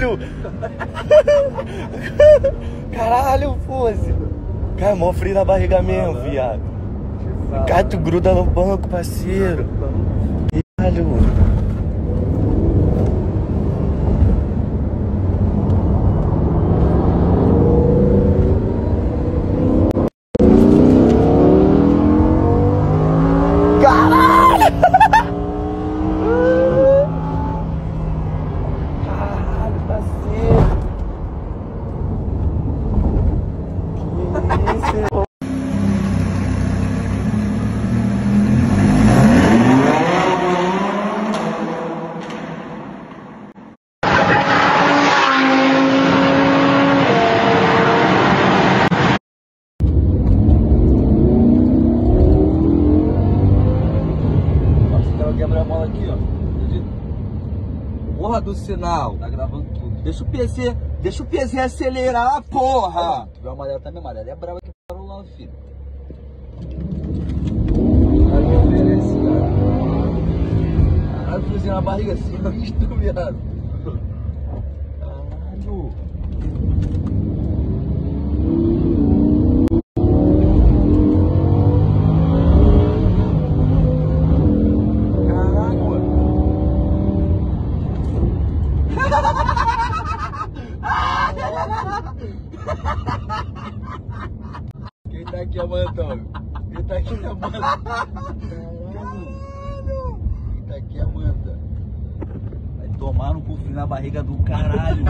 Caralho! Caralho, fosse. Cara, mó frio na barriga mesmo, viado. Cara, tu gruda no banco, parceiro. Caralho, parceiro. Que isso? Nossa, quero quebrar a mola aqui, ó. Acredita? Porra do sinal. Tá gravando tudo. Deixa o PC, deixa o PC acelerar, porra. Tu viu a amarela também, amarela é brava que parou lá, filho. Caralho, fuzil na barriga assim, ó. Estou viado. Quem tá aqui amando, Quem tá aqui amando? Caralho. Quem tá aqui amando? Vai tomar no cu na barriga do caralho.